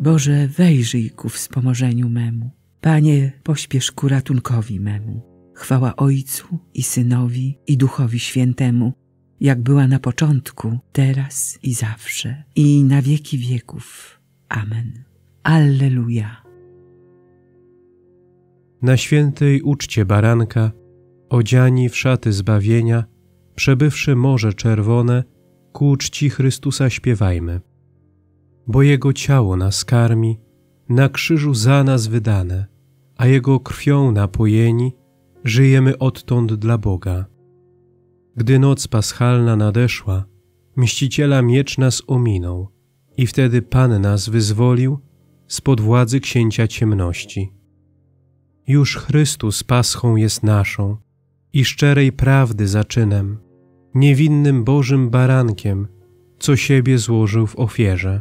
Boże, wejrzyj ku wspomożeniu memu. Panie, pośpiesz ku ratunkowi memu. Chwała Ojcu i Synowi i Duchowi Świętemu, jak była na początku, teraz i zawsze, i na wieki wieków. Amen. Alleluja. Na świętej uczcie baranka, odziani w szaty zbawienia, przebywszy Morze Czerwone, ku czci Chrystusa śpiewajmy. Bo Jego ciało nas karmi, na krzyżu za nas wydane, a Jego krwią napojeni, żyjemy odtąd dla Boga. Gdy noc paschalna nadeszła, mściciela miecz nas ominął i wtedy Pan nas wyzwolił spod władzy księcia ciemności. Już Chrystus paschą jest naszą i szczerej prawdy zaczynem, niewinnym Bożym barankiem, co siebie złożył w ofierze.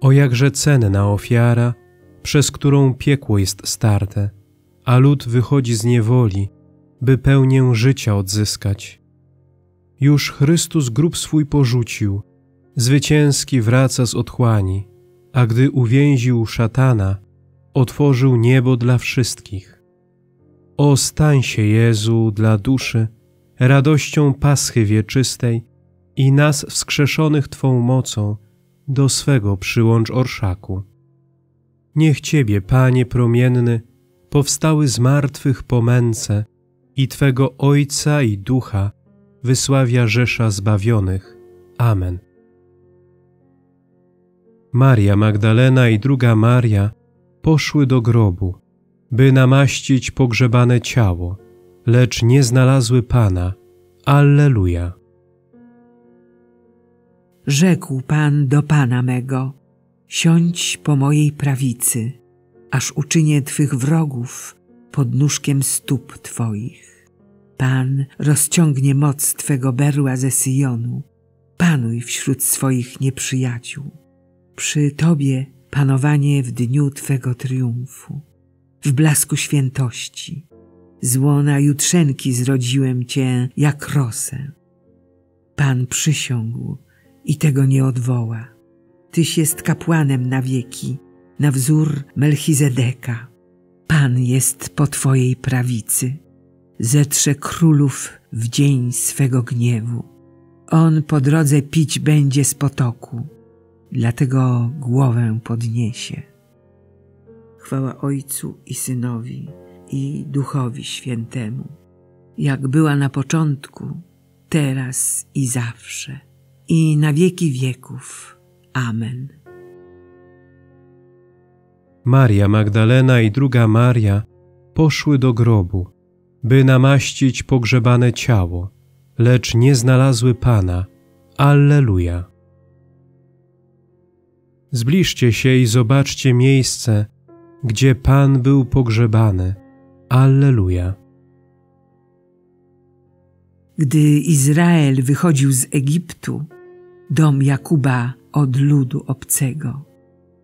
O jakże cenna ofiara, przez którą piekło jest starte, a lud wychodzi z niewoli, by pełnię życia odzyskać. Już Chrystus grób swój porzucił, zwycięski wraca z otchłani, a gdy uwięził szatana, otworzył niebo dla wszystkich. O stań się Jezu dla duszy, radością Paschy wieczystej i nas wskrzeszonych Twą mocą do swego przyłącz orszaku. Niech Ciebie, Panie promienny, powstały z martwych po męce i Twego Ojca i Ducha wysławia rzesza zbawionych. Amen. Maria Magdalena i druga Maria poszły do grobu, by namaścić pogrzebane ciało, lecz nie znalazły Pana. Alleluja. Rzekł Pan do Pana mego, siądź po mojej prawicy, aż uczynię Twych wrogów pod nóżkiem stóp Twoich. Pan rozciągnie moc Twego berła ze Syjonu, panuj wśród swoich nieprzyjaciół. Przy Tobie panowanie w dniu Twego triumfu, w blasku świętości. Z łona jutrzenki zrodziłem Cię jak rosę. Pan przysiągł i tego nie odwoła. Tyś jest kapłanem na wieki, na wzór Melchizedeka. Pan jest po Twojej prawicy, zetrze królów w dzień swego gniewu. On po drodze pić będzie z potoku, dlatego głowę podniesie. Chwała Ojcu i Synowi i Duchowi Świętemu, jak była na początku, teraz i zawsze, i na wieki wieków. Amen. Maria Magdalena i druga Maria poszły do grobu, by namaścić pogrzebane ciało, lecz nie znalazły Pana. Alleluja. Zbliżcie się i zobaczcie miejsce, gdzie Pan był pogrzebany. Alleluja. Gdy Izrael wychodził z Egiptu, dom Jakuba od ludu obcego,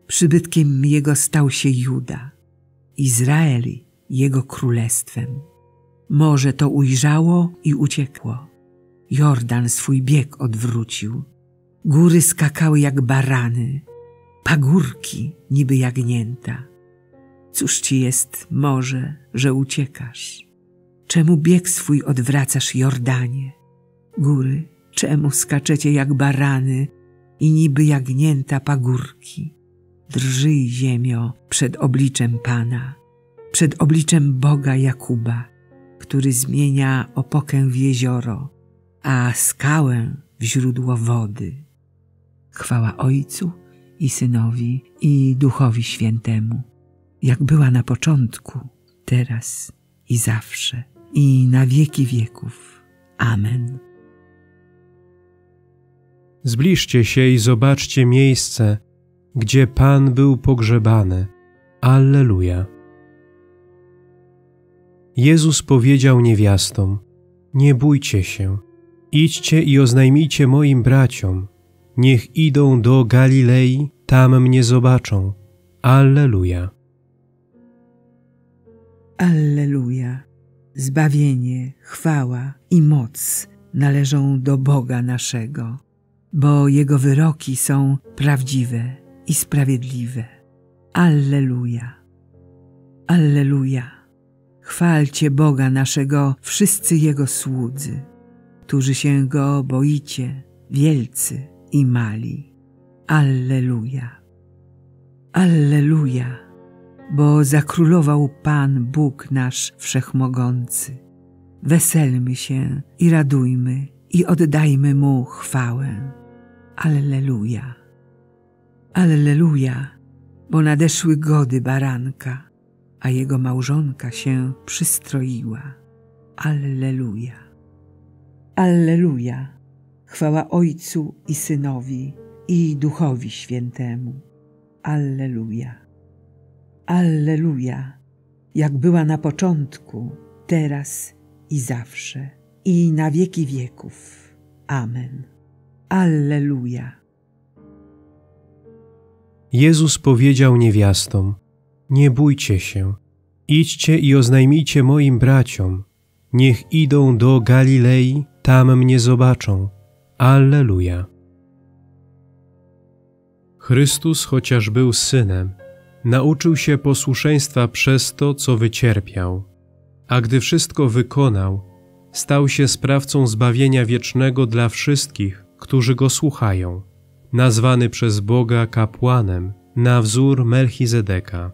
przybytkiem jego stał się Juda, Izrael jego królestwem. Morze to ujrzało i uciekło. Jordan swój bieg odwrócił. Góry skakały jak barany, pagórki niby jagnięta. Cóż ci jest, morze, że uciekasz? Czemu bieg swój odwracasz, Jordanie? Góry, czemu skaczecie jak barany i niby jagnięta pagórki? Drżyj ziemio przed obliczem Pana, przed obliczem Boga Jakuba, który zmienia opokę w jezioro, a skałę w źródło wody. Chwała Ojcu i Synowi i Duchowi Świętemu, jak była na początku, teraz i zawsze, i na wieki wieków. Amen. Zbliżcie się i zobaczcie miejsce, gdzie Pan był pogrzebany. Alleluja. Jezus powiedział niewiastom: Nie bójcie się, idźcie i oznajmijcie moim braciom, niech idą do Galilei, tam mnie zobaczą. Alleluja. Alleluja. Zbawienie, chwała i moc należą do Boga naszego, bo Jego wyroki są prawdziwe i sprawiedliwe. Alleluja. Alleluja. Chwalcie Boga naszego, wszyscy Jego słudzy, którzy się Go boicie, wielcy i mali. Alleluja. Alleluja, bo zakrólował Pan Bóg nasz Wszechmogący. Weselmy się i radujmy i oddajmy Mu chwałę. Alleluja. Alleluja, bo nadeszły gody baranka, a jego małżonka się przystroiła. Alleluja. Alleluja. Chwała Ojcu i Synowi i Duchowi Świętemu. Alleluja. Alleluja. Jak była na początku, teraz i zawsze, i na wieki wieków. Amen. Alleluja. Jezus powiedział niewiastom: Nie bójcie się, idźcie i oznajmijcie moim braciom, niech idą do Galilei, tam mnie zobaczą. Alleluja. Chrystus, chociaż był synem, nauczył się posłuszeństwa przez to, co wycierpiał, a gdy wszystko wykonał, stał się sprawcą zbawienia wiecznego dla wszystkich, którzy go słuchają, nazwany przez Boga kapłanem na wzór Melchizedeka.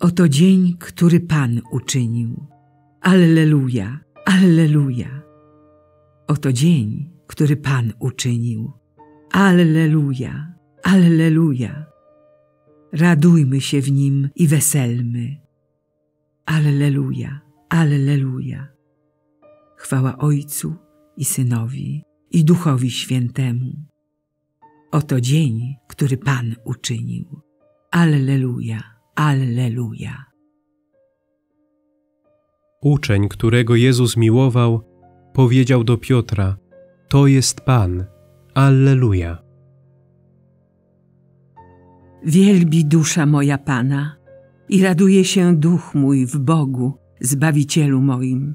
Oto dzień, który Pan uczynił. Alleluja, Alleluja. Oto dzień, który Pan uczynił. Alleluja, Alleluja. Radujmy się w nim i weselmy. Alleluja, Alleluja. Chwała Ojcu i Synowi i Duchowi Świętemu. Oto dzień, który Pan uczynił. Alleluja, Alleluja. Uczeń, którego Jezus miłował, powiedział do Piotra: To jest Pan. Alleluja. Wielbi dusza moja Pana i raduje się duch mój w Bogu, Zbawicielu moim,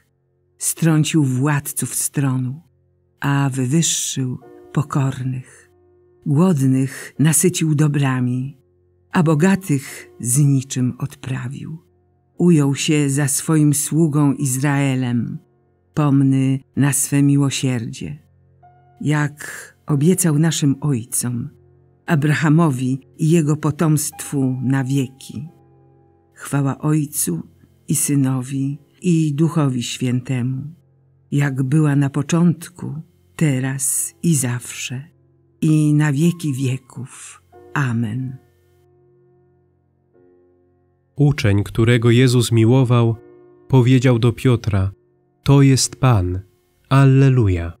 strącił władców stronu, a wywyższył pokornych. Głodnych nasycił dobrami, a bogatych z niczym odprawił. Ujął się za swoim sługą Izraelem, pomny na swe miłosierdzie. Jak obiecał naszym ojcom, Abrahamowi i jego potomstwu na wieki. Chwała Ojcu i Synowi i Duchowi Świętemu, jak była na początku, teraz i zawsze, i na wieki wieków. Amen. Uczeń, którego Jezus miłował, powiedział do Piotra: To jest Pan. Alleluja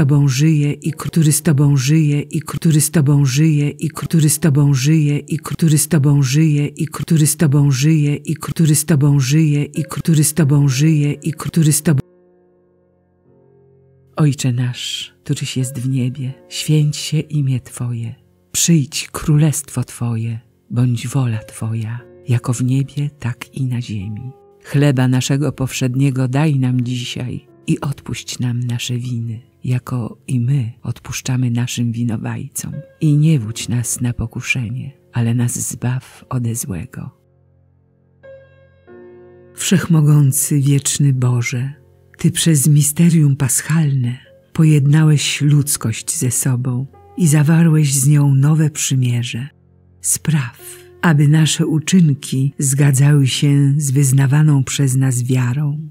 Tobą żyje i który z Tobą żyje i który z Tobą żyje i który z Tobą żyje i który z Tobą żyje i który z Tobą żyje i który z Tobą żyje i który z Tobą żyje i który z Tobą Ojcze nasz, któryś jest w niebie, święć się imię Twoje. Przyjdź królestwo Twoje, bądź wola Twoja, jako w niebie, tak i na ziemi. Chleba naszego powszedniego daj nam dzisiaj i odpuść nam nasze winy, jako i my odpuszczamy naszym winowajcom. I nie wódź nas na pokuszenie, ale nas zbaw ode złego. Wszechmogący, wieczny Boże, Ty przez misterium paschalne pojednałeś ludzkość ze sobą i zawarłeś z nią nowe przymierze. Spraw, aby nasze uczynki zgadzały się z wyznawaną przez nas wiarą.